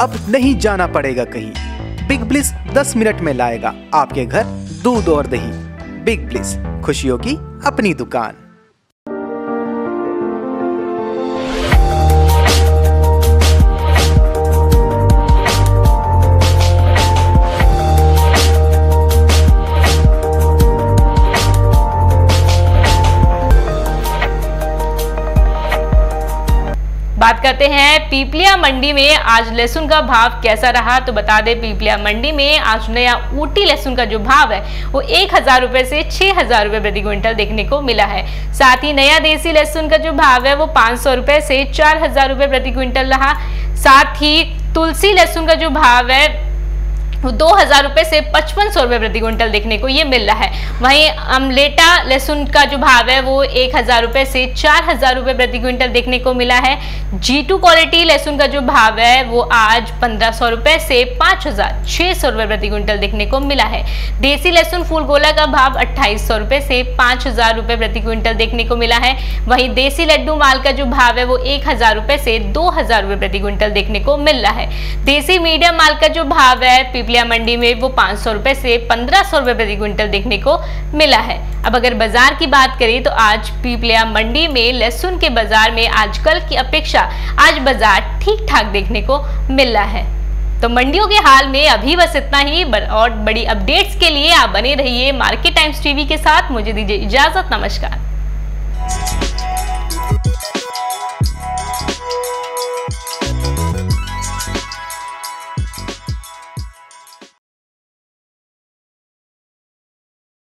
अब नहीं जाना पड़ेगा कहीं। बिग ब्लिस 10 मिनट में लाएगा आपके घर, दूध और दही। बिग ब्लिस खुशियों की अपनी दुकान। बात करते हैं पीपलिया मंडी में आज लहसुन का भाव कैसा रहा? तो बता दें, पीपलिया मंडी में आज नया ऊटी लहसुन का जो भाव है, वो एक हज़ार रुपये से छह हज़ार रुपये प्रति क्विंटल देखने को मिला है। साथ ही नया देसी लहसुन का जो भाव है, वो पाँच सौ रुपए से चार हज़ार रुपए प्रति क्विंटल रहा। साथ ही तुलसी लहसुन का जो भाव है दो हज़ार रुपए से पचपन सौ रुपए प्रति क्विंटल देखने को ये मिल रहा है। वहीं अमलेटा लहसुन का जो भाव है, वो एक हज़ार रुपए से चार हज़ार रुपए प्रति क्विंटल देखने को मिला है। जी टू क्वालिटी लहसुन का जो भाव है, वो आज पंद्रह सौ रुपए से पाँच हज़ार छह सौ रुपए प्रति क्विंटल देखने को मिला है। देसी लहसुन फूल गोला का भाव अट्ठाईस सौ रुपए से पाँच हज़ार रुपए प्रति क्विंटल देखने को मिला है। वहीं देसी लड्डू माल का जो भाव है, वो एक हज़ार रुपए से दो हज़ार रुपए प्रति क्विंटल देखने को मिल रहा है। देसी मीडियम माल का जो भाव है पिपलिया मंडी में वो पाँच सौ रुपए से पंद्रह सौ रुपए प्रति क्विंटल देखने को मिला है। अब अगर बाज़ार की बात करें तो आज पिपलिया मंडी में लहसुन के बाज़ार में आजकल की अपेक्षा आज बाज़ार ठीक ठाक देखने को मिल रहा है। तो मंडियों के हाल में अभी बस इतना ही और बड़ी अपडेट्स के लिए आप बने रहिए मार्केट टाइम्स टीवी के साथ। मुझे दीजिए इजाज़त, नमस्कार।